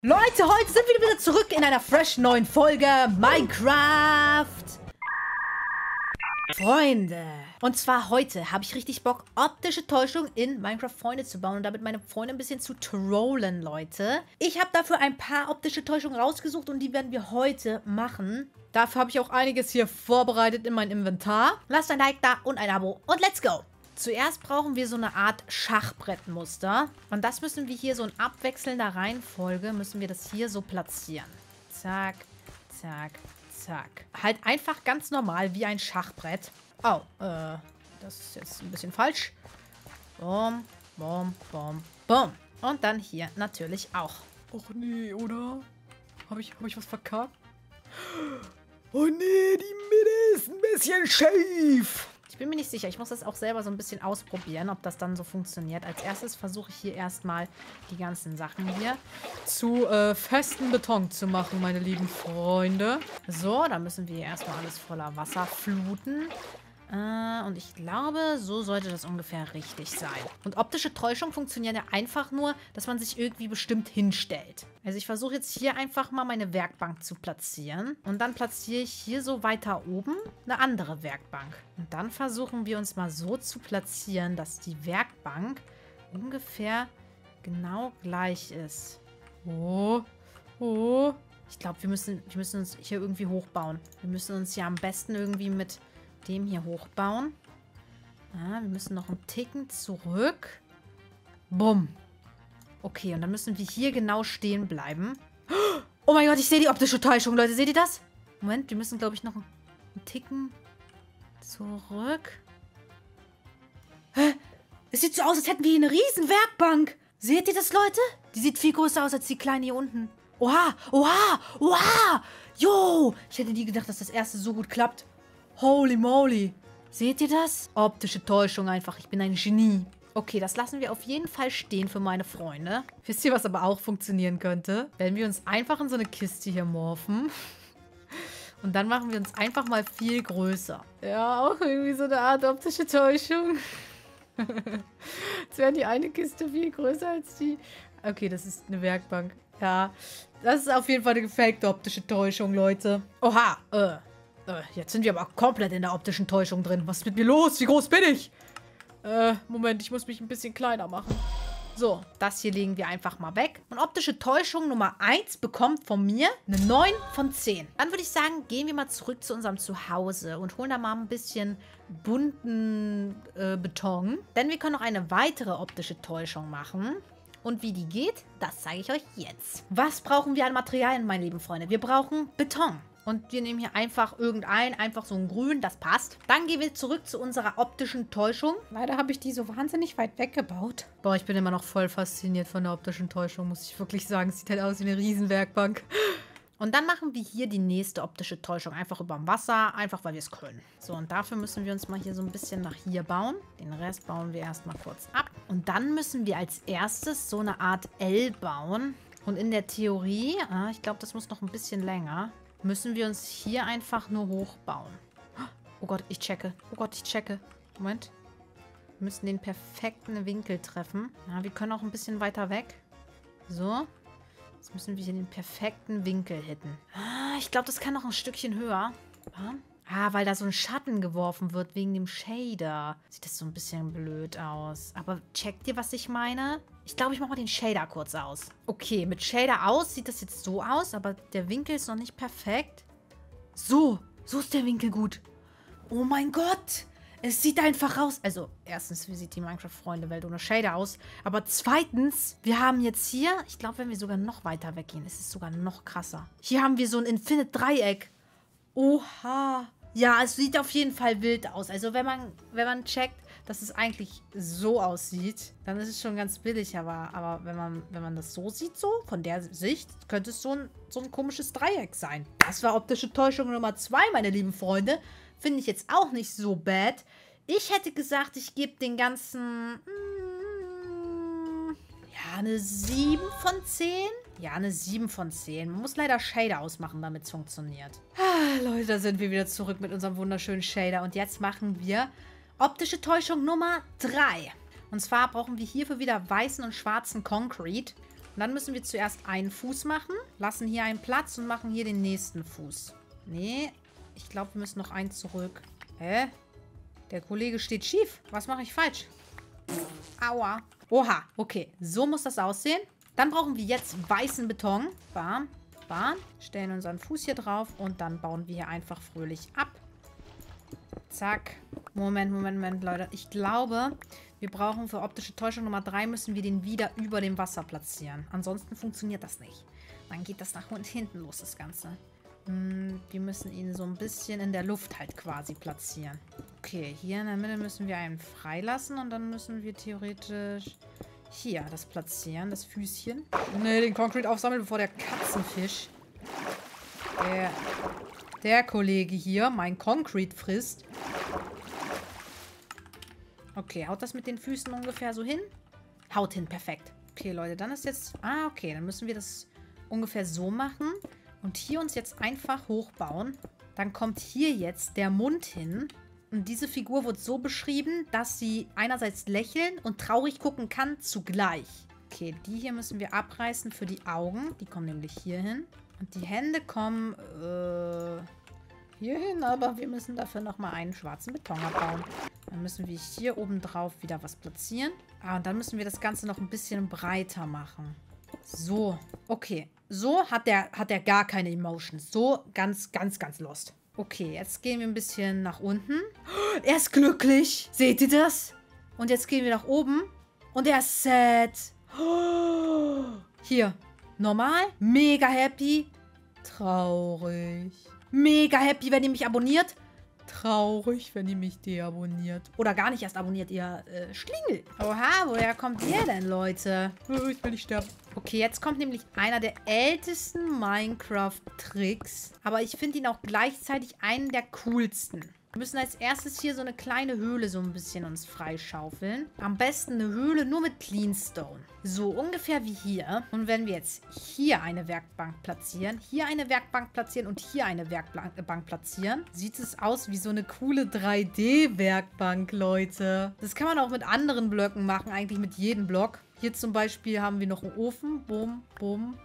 Leute, heute sind wir wieder zurück in einer fresh neuen Folge Minecraft. Freunde. Und zwar heute habe ich richtig Bock, optische Täuschung in Minecraft Freunde zu bauen und damit meine Freunde ein bisschen zu trollen, Leute. Ich habe dafür ein paar optische Täuschungen rausgesucht und die werden wir heute machen. Dafür habe ich auch einiges hier vorbereitet in mein Inventar. Lasst ein Like da und ein Abo und let's go. Zuerst brauchen wir so eine Art Schachbrettmuster. Und das müssen wir hier so in abwechselnder Reihenfolge, müssen wir das hier so platzieren. Zack, zack, zack. Halt einfach ganz normal wie ein Schachbrett. Oh, äh, das ist jetzt ein bisschen falsch. Bom, bom, bom, bom. Und dann hier natürlich auch. Och nee, oder? Habe ich, hab ich was verkackt? Oh nee, die Mitte ist ein bisschen schief. Ich bin mir nicht sicher. Ich muss das auch selber so ein bisschen ausprobieren, ob das dann so funktioniert. Als erstes versuche ich hier erstmal die ganzen Sachen hier zu äh, festen Beton zu machen, meine lieben Freunde. So, da müssen wir erstmal alles voller Wasser fluten. Äh, und ich glaube, so sollte das ungefähr richtig sein. Und optische Täuschung funktioniert ja einfach nur, dass man sich irgendwie bestimmt hinstellt. Also ich versuche jetzt hier einfach mal meine Werkbank zu platzieren. Und dann platziere ich hier so weiter oben eine andere Werkbank. Und dann versuchen wir uns mal so zu platzieren, dass die Werkbank ungefähr genau gleich ist. Oh, oh. Ich glaube, wir müssen, wir müssen uns hier irgendwie hochbauen. Wir müssen uns ja am besten irgendwie mit dem hier hochbauen. Ah, wir müssen noch einen Ticken zurück. Bumm. Okay, und dann müssen wir hier genau stehen bleiben. Oh mein Gott, ich sehe die optische Täuschung, Leute. Seht ihr das? Moment, wir müssen, glaube ich, noch einen Ticken zurück. Hä? Es sieht so aus, als hätten wir hier eine riesen Werkbank. Seht ihr das, Leute? Die sieht viel größer aus als die kleine hier unten. Oha, oha, oha. Jo, ich hätte nie gedacht, dass das erste so gut klappt. Holy moly. Seht ihr das? Optische Täuschung einfach. Ich bin ein Genie. Okay, das lassen wir auf jeden Fall stehen für meine Freunde. Wisst ihr, was aber auch funktionieren könnte? Wenn wir uns einfach in so eine Kiste hier morphen. Und dann machen wir uns einfach mal viel größer. Ja, auch irgendwie so eine Art optische Täuschung. Jetzt wäre die eine Kiste viel größer als die... Okay, das ist eine Werkbank. Ja, das ist auf jeden Fall eine gefakte optische Täuschung, Leute. Oha, äh, äh, jetzt sind wir aber komplett in der optischen Täuschung drin. Was ist mit mir los? Wie groß bin ich? Äh, Moment, ich muss mich ein bisschen kleiner machen. So, das hier legen wir einfach mal weg. Und optische Täuschung Nummer 1 bekommt von mir eine 9 von 10. Dann würde ich sagen, gehen wir mal zurück zu unserem Zuhause und holen da mal ein bisschen bunten äh, Beton. Denn wir können noch eine weitere optische Täuschung machen. Und wie die geht, das zeige ich euch jetzt. Was brauchen wir an Materialien, meine lieben Freunde? Wir brauchen Beton. Und wir nehmen hier einfach irgendein, einfach so ein Grün, das passt. Dann gehen wir zurück zu unserer optischen Täuschung. Leider habe ich die so wahnsinnig weit weggebaut. Boah, ich bin immer noch voll fasziniert von der optischen Täuschung, muss ich wirklich sagen. Es sieht halt aus wie eine Riesenwerkbank. Und dann machen wir hier die nächste optische Täuschung. Einfach über dem Wasser, einfach weil wir es können. So, und dafür müssen wir uns mal hier so ein bisschen nach hier bauen. Den Rest bauen wir erstmal kurz ab. Und dann müssen wir als erstes so eine Art L bauen. Und in der Theorie, ah, ich glaube, das muss noch ein bisschen länger, müssen wir uns hier einfach nur hochbauen. Oh Gott, ich checke. Oh Gott, ich checke. Moment. Wir müssen den perfekten Winkel treffen. Ja, wir können auch ein bisschen weiter weg. So. Jetzt müssen wir hier den perfekten Winkel hitten. Ah, ich glaube, das kann noch ein Stückchen höher. Bam. Ah, weil da so ein Schatten geworfen wird wegen dem Shader. Sieht das so ein bisschen blöd aus. Aber checkt ihr, was ich meine? Ich glaube, ich mache mal den Shader kurz aus. Okay, mit Shader aus sieht das jetzt so aus, aber der Winkel ist noch nicht perfekt. So, so ist der Winkel gut. Oh mein Gott! Es sieht einfach aus. Also, erstens, wie sieht die Minecraft-Freunde-Welt ohne Shader aus? Aber zweitens, wir haben jetzt hier, ich glaube, wenn wir sogar noch weiter weggehen, ist es sogar noch krasser. Hier haben wir so ein Infinite-Dreieck. Oha. Ja, es sieht auf jeden Fall wild aus. Also wenn man, wenn man checkt, dass es eigentlich so aussieht, dann ist es schon ganz billig. Aber, aber wenn, man, wenn man das so sieht, so, von der Sicht, könnte es so ein, so ein komisches Dreieck sein. Das war optische Täuschung Nummer zwei, meine lieben Freunde. Finde ich jetzt auch nicht so bad. Ich hätte gesagt, ich gebe den ganzen... Mm, ja, eine 7 von 10. Ja, eine 7 von 10. Man muss leider Shader ausmachen, damit es funktioniert. Ah, Leute, da sind wir wieder zurück mit unserem wunderschönen Shader. Und jetzt machen wir optische Täuschung Nummer 3. Und zwar brauchen wir hierfür wieder weißen und schwarzen Concrete. Und dann müssen wir zuerst einen Fuß machen, lassen hier einen Platz und machen hier den nächsten Fuß. Nee, ich glaube, wir müssen noch einen zurück. Hä? Der Kollege steht schief. Was mache ich falsch? Aua. Oha, okay. So muss das aussehen. Dann brauchen wir jetzt weißen Beton. Bam, bam. Stellen unseren Fuß hier drauf und dann bauen wir hier einfach fröhlich ab. Zack. Moment, Moment, Moment, Leute. Ich glaube, wir brauchen für optische Täuschung Nummer 3 müssen wir den wieder über dem Wasser platzieren. Ansonsten funktioniert das nicht. Dann geht das nach hinten los, das Ganze. Hm, wir müssen ihn so ein bisschen in der Luft halt quasi platzieren. Okay, hier in der Mitte müssen wir einen freilassen und dann müssen wir theoretisch hier das platzieren, das Füßchen. Ne, den Concrete aufsammeln, bevor der Katzenfisch, der, der Kollege hier, mein Concrete frisst. Okay, haut das mit den Füßen ungefähr so hin? Haut hin, perfekt. Okay, Leute, dann ist jetzt... Ah, okay, dann müssen wir das ungefähr so machen. Und hier uns jetzt einfach hochbauen. Dann kommt hier jetzt der Mund hin. Und diese Figur wird so beschrieben, dass sie einerseits lächeln und traurig gucken kann zugleich. Okay, die hier müssen wir abreißen für die Augen. Die kommen nämlich hier hin. Und die Hände kommen äh, hier hin, aber wir müssen dafür nochmal einen schwarzen Beton abbauen. Dann müssen wir hier oben drauf wieder was platzieren. Ah, und dann müssen wir das Ganze noch ein bisschen breiter machen. So, okay. So hat der, hat der gar keine Emotions. So ganz, ganz, ganz lost. Okay, jetzt gehen wir ein bisschen nach unten. Er ist glücklich. Seht ihr das? Und jetzt gehen wir nach oben. Und er ist sad. Hier. Normal. Mega happy. Traurig. Mega happy, wenn ihr mich abonniert traurig, wenn ihr mich deabonniert. Oder gar nicht erst abonniert, ihr äh, Schlingel. Oha, woher kommt ihr denn, Leute? Ich will nicht sterben. Okay, jetzt kommt nämlich einer der ältesten Minecraft-Tricks. Aber ich finde ihn auch gleichzeitig einen der coolsten. Wir müssen als erstes hier so eine kleine Höhle so ein bisschen uns freischaufeln. Am besten eine Höhle nur mit Cleanstone. So ungefähr wie hier. Und wenn wir jetzt hier eine Werkbank platzieren, hier eine Werkbank platzieren und hier eine Werkbank platzieren, sieht es aus wie so eine coole 3D-Werkbank, Leute. Das kann man auch mit anderen Blöcken machen, eigentlich mit jedem Block. Hier zum Beispiel haben wir noch einen Ofen. Bum, bum,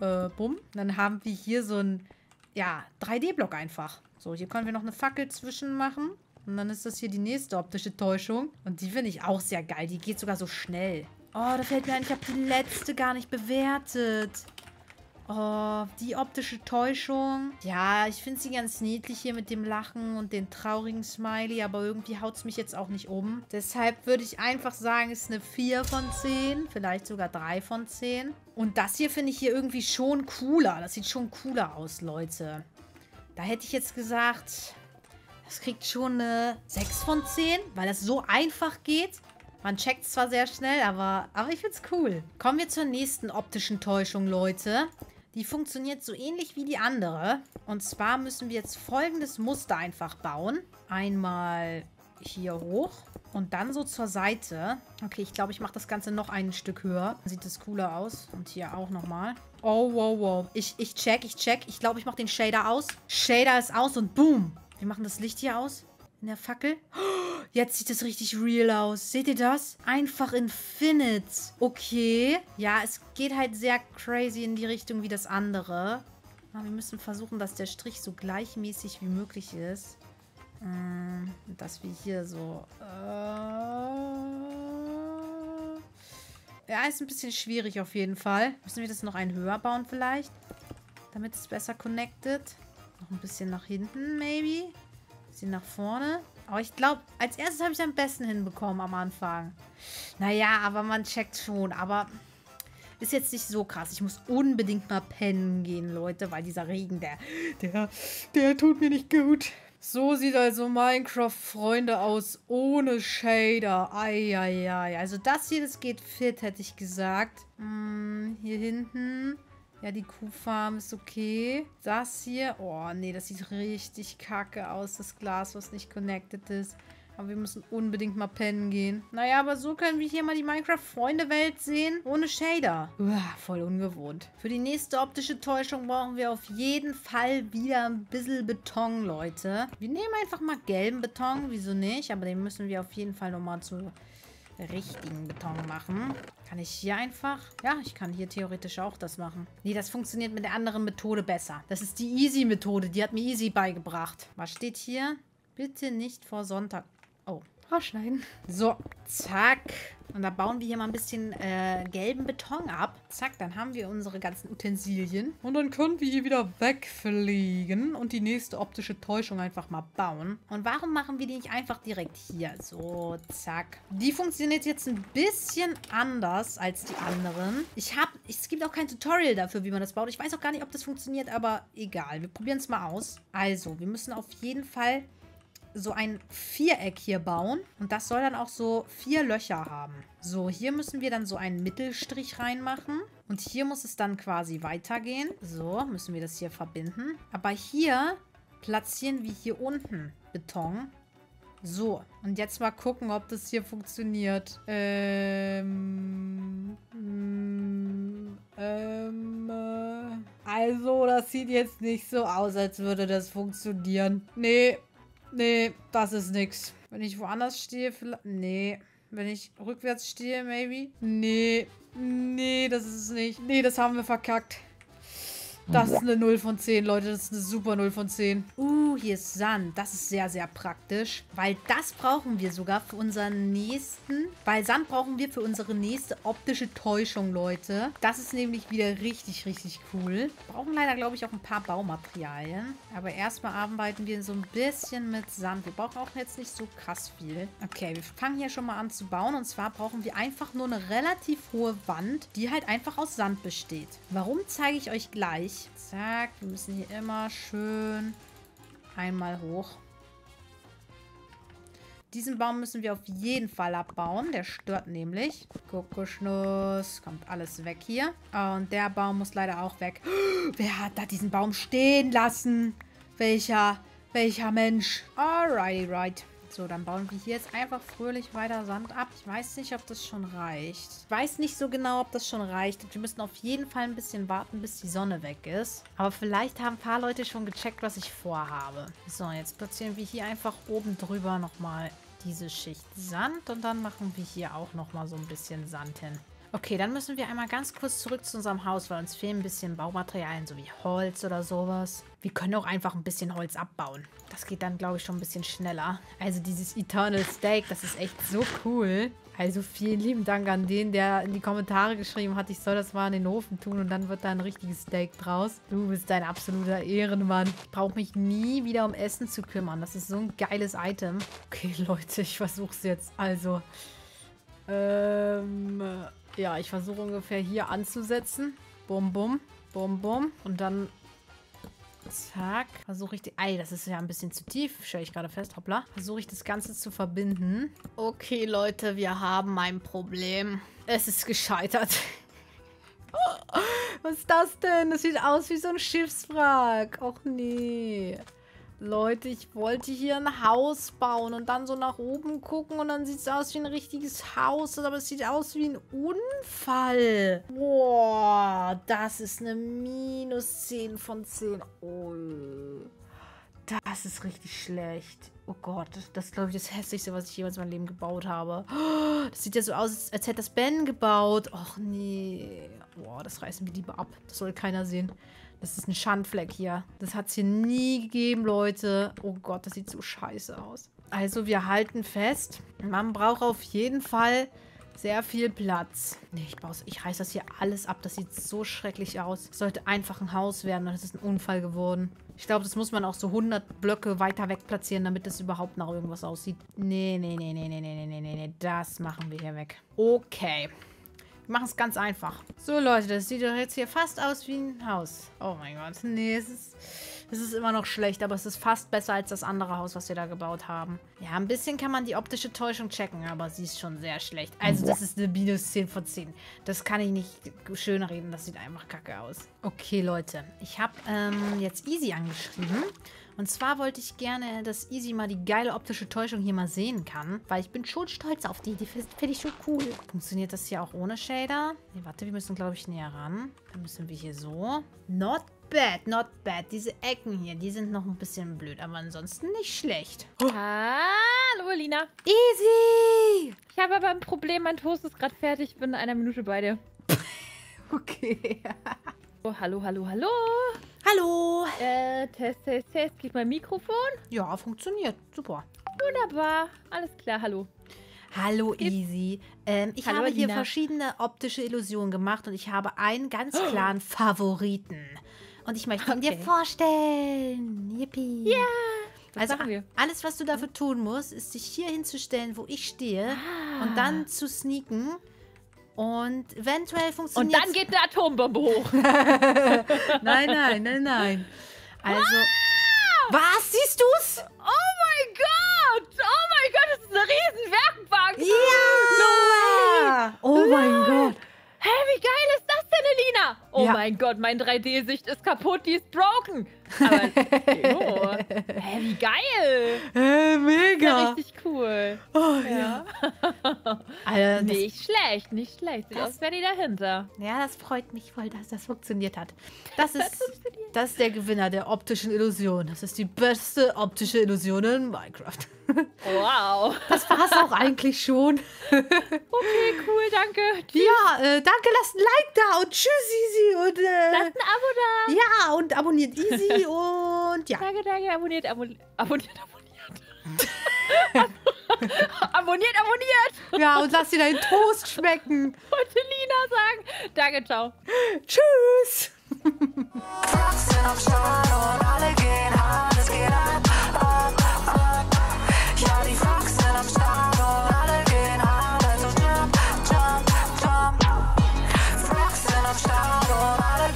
äh, bum. Dann haben wir hier so ein, ja, 3D-Block einfach. So, hier können wir noch eine Fackel zwischen machen. Und dann ist das hier die nächste optische Täuschung. Und die finde ich auch sehr geil. Die geht sogar so schnell. Oh, da fällt mir ein, ich habe die letzte gar nicht bewertet. Oh, die optische Täuschung. Ja, ich finde sie ganz niedlich hier mit dem Lachen und den traurigen Smiley, aber irgendwie haut es mich jetzt auch nicht um. Deshalb würde ich einfach sagen, es ist eine 4 von 10, vielleicht sogar 3 von 10. Und das hier finde ich hier irgendwie schon cooler. Das sieht schon cooler aus, Leute. Da hätte ich jetzt gesagt, das kriegt schon eine 6 von 10, weil das so einfach geht. Man checkt zwar sehr schnell, aber, aber ich finde es cool. Kommen wir zur nächsten optischen Täuschung, Leute. Die funktioniert so ähnlich wie die andere. Und zwar müssen wir jetzt folgendes Muster einfach bauen. Einmal hier hoch und dann so zur Seite. Okay, ich glaube, ich mache das Ganze noch ein Stück höher. Dann sieht das cooler aus. Und hier auch nochmal. Oh, wow, wow. Ich, ich check, ich check. Ich glaube, ich mache den Shader aus. Shader ist aus und boom. Wir machen das Licht hier aus. In der Fackel. Jetzt sieht es richtig real aus. Seht ihr das? Einfach Infinite. Okay. Ja, es geht halt sehr crazy in die Richtung wie das andere. Aber wir müssen versuchen, dass der Strich so gleichmäßig wie möglich ist. Ähm, dass wir hier so... Äh ja, ist ein bisschen schwierig auf jeden Fall. Müssen wir das noch einen höher bauen vielleicht? Damit es besser connected. Noch ein bisschen nach hinten, maybe. Ein bisschen nach vorne. Aber ich glaube, als erstes habe ich am besten hinbekommen am Anfang. Naja, aber man checkt schon. Aber ist jetzt nicht so krass. Ich muss unbedingt mal pennen gehen, Leute. Weil dieser Regen, der, der, der tut mir nicht gut. So sieht also Minecraft-Freunde aus ohne Shader. Eieiei. Also das hier, das geht fit, hätte ich gesagt. Hm, hier hinten. Ja, die Kuhfarm ist okay. Das hier. Oh, nee, das sieht richtig kacke aus. Das Glas, was nicht connected ist. Aber wir müssen unbedingt mal pennen gehen. Naja, aber so können wir hier mal die Minecraft-Freunde-Welt sehen. Ohne Shader. Uah, voll ungewohnt. Für die nächste optische Täuschung brauchen wir auf jeden Fall wieder ein bisschen Beton, Leute. Wir nehmen einfach mal gelben Beton. Wieso nicht? Aber den müssen wir auf jeden Fall nochmal zu richtigen Beton machen. Kann ich hier einfach... Ja, ich kann hier theoretisch auch das machen. Nee, das funktioniert mit der anderen Methode besser. Das ist die Easy-Methode. Die hat mir Easy beigebracht. Was steht hier? Bitte nicht vor Sonntag. Oh, rausschneiden. So, zack. Und da bauen wir hier mal ein bisschen äh, gelben Beton ab. Zack, dann haben wir unsere ganzen Utensilien. Und dann können wir hier wieder wegfliegen und die nächste optische Täuschung einfach mal bauen. Und warum machen wir die nicht einfach direkt hier? So, zack. Die funktioniert jetzt ein bisschen anders als die anderen. Ich habe, es gibt auch kein Tutorial dafür, wie man das baut. Ich weiß auch gar nicht, ob das funktioniert, aber egal. Wir probieren es mal aus. Also, wir müssen auf jeden Fall so ein Viereck hier bauen. Und das soll dann auch so vier Löcher haben. So, hier müssen wir dann so einen Mittelstrich reinmachen. Und hier muss es dann quasi weitergehen. So, müssen wir das hier verbinden. Aber hier platzieren wir hier unten Beton. So, und jetzt mal gucken, ob das hier funktioniert. Ähm... Ähm... Äh, also, das sieht jetzt nicht so aus, als würde das funktionieren. Nee, Nee, das ist nix. Wenn ich woanders stehe, vielleicht... Nee. Wenn ich rückwärts stehe, maybe? Nee. Nee, das ist es nicht. Nee, das haben wir verkackt. Das ist eine 0 von 10, Leute. Das ist eine super 0 von 10. Uh, hier ist Sand. Das ist sehr, sehr praktisch. Weil das brauchen wir sogar für unseren nächsten... Weil Sand brauchen wir für unsere nächste optische Täuschung, Leute. Das ist nämlich wieder richtig, richtig cool. Brauchen leider, glaube ich, auch ein paar Baumaterialien. Aber erstmal arbeiten wir so ein bisschen mit Sand. Wir brauchen auch jetzt nicht so krass viel. Okay, wir fangen hier schon mal an zu bauen. Und zwar brauchen wir einfach nur eine relativ hohe Wand, die halt einfach aus Sand besteht. Warum zeige ich euch gleich. Zack, wir müssen hier immer schön einmal hoch. Diesen Baum müssen wir auf jeden Fall abbauen. Der stört nämlich. Kokosnuss. Kommt alles weg hier. Und der Baum muss leider auch weg. Wer hat da diesen Baum stehen lassen? Welcher? Welcher Mensch? Alrighty, right. So, dann bauen wir hier jetzt einfach fröhlich weiter Sand ab. Ich weiß nicht, ob das schon reicht. Ich weiß nicht so genau, ob das schon reicht. Wir müssen auf jeden Fall ein bisschen warten, bis die Sonne weg ist. Aber vielleicht haben ein paar Leute schon gecheckt, was ich vorhabe. So, jetzt platzieren wir hier einfach oben drüber nochmal diese Schicht Sand. Und dann machen wir hier auch nochmal so ein bisschen Sand hin. Okay, dann müssen wir einmal ganz kurz zurück zu unserem Haus, weil uns fehlen ein bisschen Baumaterialien, so wie Holz oder sowas. Wir können auch einfach ein bisschen Holz abbauen. Das geht dann, glaube ich, schon ein bisschen schneller. Also dieses Eternal Steak, das ist echt so cool. Also vielen lieben Dank an den, der in die Kommentare geschrieben hat, ich soll das mal in den Ofen tun und dann wird da ein richtiges Steak draus. Du bist ein absoluter Ehrenmann. Ich brauche mich nie wieder um Essen zu kümmern. Das ist so ein geiles Item. Okay, Leute, ich versuche es jetzt. Also, ähm... Ja, ich versuche ungefähr hier anzusetzen. Bum, bum, bum, bum. Und dann Zack. Versuche ich die... Ei, das ist ja ein bisschen zu tief. Stelle ich gerade fest. Hoppla. Versuche ich das Ganze zu verbinden. Okay, Leute, wir haben ein Problem. Es ist gescheitert. Was ist das denn? Das sieht aus wie so ein Schiffswrack. Och nee. Leute, ich wollte hier ein Haus bauen und dann so nach oben gucken und dann sieht es aus wie ein richtiges Haus, aber es sieht aus wie ein Unfall. Boah, das ist eine minus 10 von 10. Oh, das ist richtig schlecht. Oh Gott, das ist, glaube ich, das Hässlichste, was ich jemals in meinem Leben gebaut habe. Das sieht ja so aus, als hätte das Ben gebaut. Och nee. Boah, das reißen wir lieber ab. Das soll keiner sehen. Das ist ein Schandfleck hier. Das hat es hier nie gegeben, Leute. Oh Gott, das sieht so scheiße aus. Also wir halten fest, man braucht auf jeden Fall sehr viel Platz. Nee, ich, ich reiße das hier alles ab. Das sieht so schrecklich aus. Es sollte einfach ein Haus werden und es ist ein Unfall geworden. Ich glaube, das muss man auch so 100 Blöcke weiter weg platzieren, damit es überhaupt nach irgendwas aussieht. Nee, nee, nee, nee, nee, nee, nee, nee, nee. Das machen wir hier weg. Okay. Machen es ganz einfach. So, Leute, das sieht doch jetzt hier fast aus wie ein Haus. Oh mein Gott. Nee, es ist, es ist immer noch schlecht, aber es ist fast besser als das andere Haus, was wir da gebaut haben. Ja, ein bisschen kann man die optische Täuschung checken, aber sie ist schon sehr schlecht. Also, das ist eine minus 10 von 10. Das kann ich nicht schönreden. Das sieht einfach kacke aus. Okay, Leute. Ich habe ähm, jetzt Easy angeschrieben Und zwar wollte ich gerne, dass Easy mal die geile optische Täuschung hier mal sehen kann. Weil ich bin schon stolz auf die. Die finde find ich schon cool. Funktioniert das hier auch ohne Shader? Nee, warte, wir müssen, glaube ich, näher ran. Dann müssen wir hier so. Not bad, not bad. Diese Ecken hier, die sind noch ein bisschen blöd. Aber ansonsten nicht schlecht. Hallo, Lina. Easy! Ich habe aber ein Problem. Mein Toast ist gerade fertig. Ich bin in einer Minute bei dir. Okay. Oh, hallo, hallo, hallo. Hallo. Äh, Test, Test, Test. Geht mein Mikrofon? Ja, funktioniert. Super. Wunderbar. Alles klar, hallo. Hallo Easy. Ähm, ich Hallo, habe hier verschiedene optische Illusionen gemacht und ich habe einen ganz klaren Favoriten. Und ich möchte ihn dir Okay. vorstellen. Yippie. Ja. Das Also alles, was du dafür tun musst, ist dich hier hinzustellen, wo ich stehe Ah. und dann zu sneaken. Und eventuell Und funktioniert dann geht eine Atombombe hoch. Nein, nein, nein, nein. Also. Was? Siehst du's? Oh mein Gott! Oh mein Gott, das ist eine riesen Werkbank! Ja! Oh mein Gott. Hä, wie geil ist das denn, Elina? Oh Ja. mein Gott, mein 3D-Sicht ist kaputt, die ist broken. Aber, oh. Hä, wie geil. Ja, mega. richtig cool. Oh, Ja. Alter, das, Nicht schlecht, nicht schlecht. Sieht Das- aus, wäre die dahinter. ja, das freut mich voll, dass das funktioniert hat. Das ist, das ist der Gewinner der optischen Illusion. Das ist die beste optische Illusion in Minecraft. Wow. Das war's auch eigentlich schon. Okay, cool, danke. Tschüss. Ja, äh, danke, lasst ein Like da und tschüss, Easy. Und, äh, Lasst ein Abo da. ja, und abonniert Easy und ja. Danke, danke. Abonniert, abonniert, abonniert, abonniert. abonniert, abonniert. Ja, und lasst dir deinen Toast schmecken. Wollte Lina sagen. Danke, ciao. Tschüss. Sind am Start und alle gehen hart, es geht ab. Ja, die Frogs sind am Start und alle gehen hart. Also jump, jump, jump. Frogs sind am Start und alle